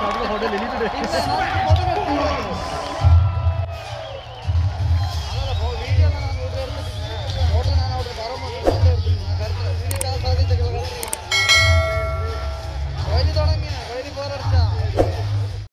shot में photo ले ली तो